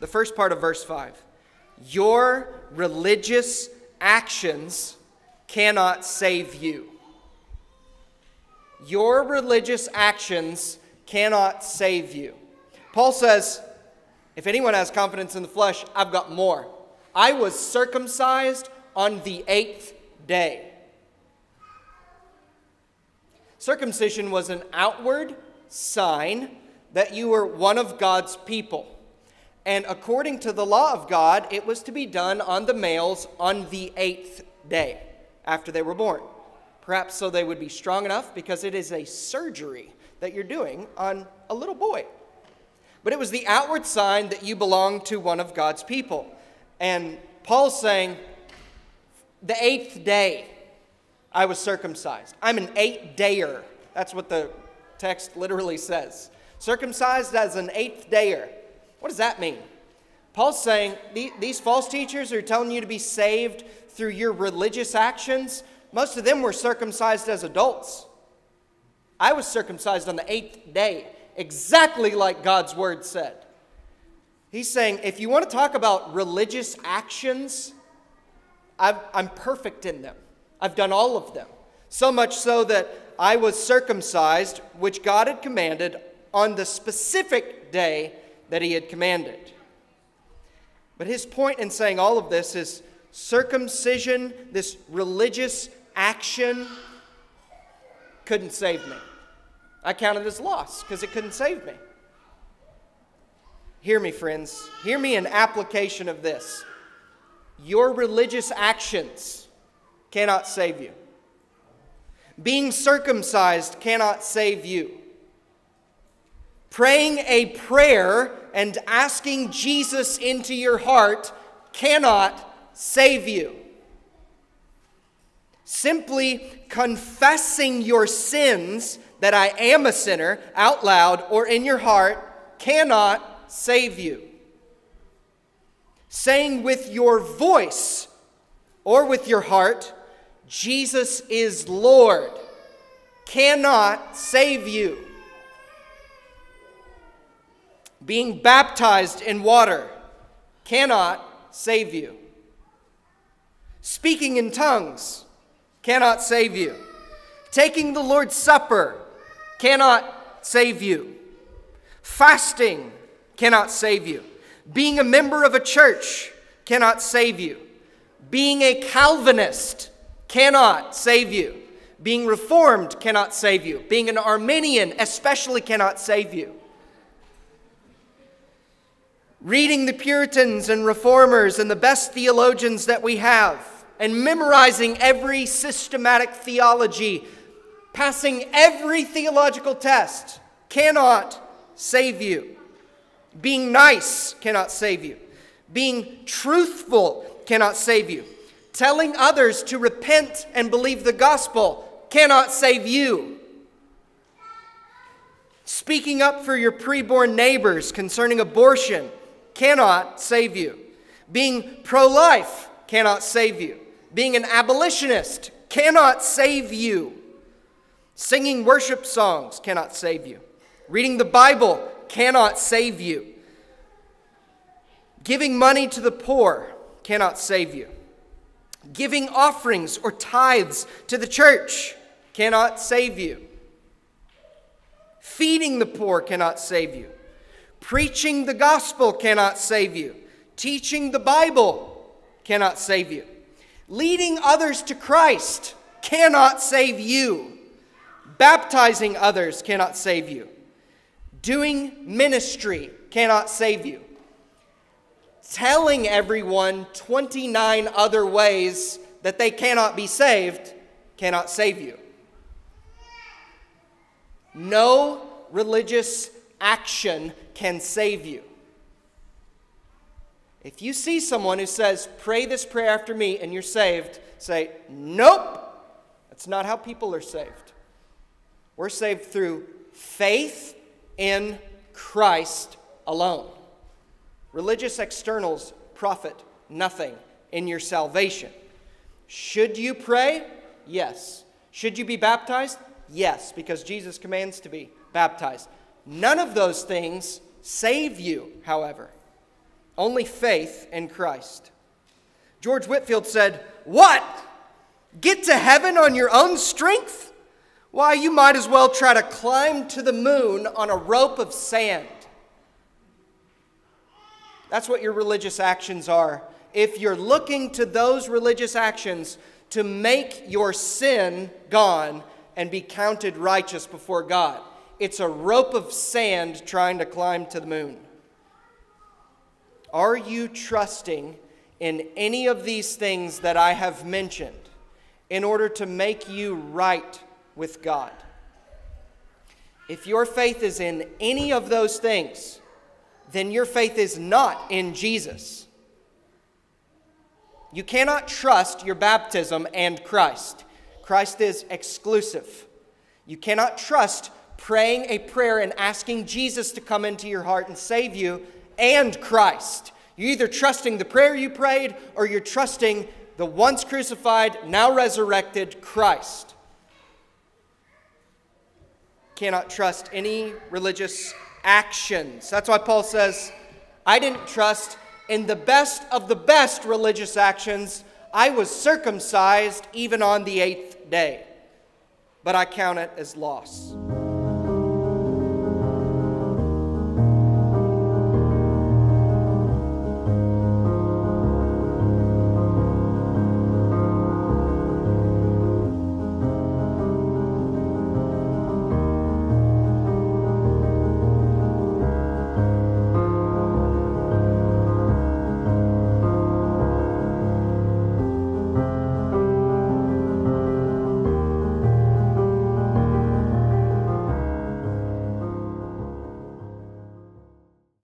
The first part of verse 5. Your religious actions cannot save you. Your religious actions cannot save you. Paul says, if anyone has confidence in the flesh, I've got more. I was circumcised on the eighth day. Circumcision was an outward sign that you were one of God's people. And according to the law of God, it was to be done on the males on the eighth day after they were born. Perhaps so they would be strong enough because it is a surgery that you're doing on a little boy. But it was the outward sign that you belong to one of God's people. And Paul's saying, the eighth day I was circumcised. I'm an eight dayer. That's what the text literally says. Circumcised as an eighth dayer. What does that mean? Paul's saying these false teachers are telling you to be saved through your religious actions. Most of them were circumcised as adults. I was circumcised on the eighth day, exactly like God's word said. He's saying if you want to talk about religious actions, i am perfect in them. I've done all of them. So much so that I was circumcised, which God had commanded, on the specific day that He had commanded. But his point in saying all of this is circumcision, this religious action, couldn't save me. I counted as loss because it couldn't save me. Hear me, friends. Hear me in application of this. Your religious actions cannot save you. Being circumcised cannot save you. Praying a prayer and asking Jesus into your heart cannot save you. Simply confessing your sins that I am a sinner out loud or in your heart cannot save you. Saying with your voice or with your heart, Jesus is Lord, cannot save you. Being baptized in water cannot save you. Speaking in tongues cannot save you. Taking the Lord's Supper cannot save you. Fasting cannot save you. Being a member of a church cannot save you. Being a Calvinist cannot save you. Being Reformed cannot save you. Being an Arminian especially cannot save you. Reading the Puritans and Reformers and the best theologians that we have, and memorizing every systematic theology, passing every theological test, cannot save you. Being nice cannot save you. Being truthful cannot save you. Telling others to repent and believe the gospel cannot save you. Speaking up for your preborn neighbors concerning abortion cannot save you. Being pro life cannot save you. Being an abolitionist cannot save you. Singing worship songs cannot save you. Reading the Bible cannot save you. Giving money to the poor cannot save you. Giving offerings or tithes to the church cannot save you. Feeding the poor cannot save you. Preaching the gospel cannot save you. Teaching the Bible cannot save you. Leading others to Christ cannot save you. Baptizing others cannot save you. Doing ministry cannot save you. Telling everyone 29 other ways that they cannot be saved cannot save you. No religious action can save you. If you see someone who says, Pray this prayer after me and you're saved, say, Nope, that's not how people are saved. We're saved through faith in Christ alone. Religious externals profit nothing in your salvation. Should you pray? Yes. Should you be baptized? Yes, because Jesus commands to be baptized. None of those things save you, however. only faith in Christ. George Whitefield said, What? Get to heaven on your own strength? Why, you might as well try to climb to the moon on a rope of sand. That's what your religious actions are. If you're looking to those religious actions to make your sin gone and be counted righteous before God, it's a rope of sand trying to climb to the moon. Are you trusting in any of these things that I have mentioned in order to make you right with God? If your faith is in any of those things, then your faith is not in Jesus. You cannot trust your baptism and Christ. Christ is exclusive. You cannot trust praying a prayer and asking Jesus to come into your heart and save you and Christ. You're either trusting the prayer you prayed or you're trusting the once crucified, now resurrected Christ. Cannot trust any religious actions. That's why Paul says, I didn't trust in the best of the best religious actions. I was circumcised even on the eighth day, but I count it as loss.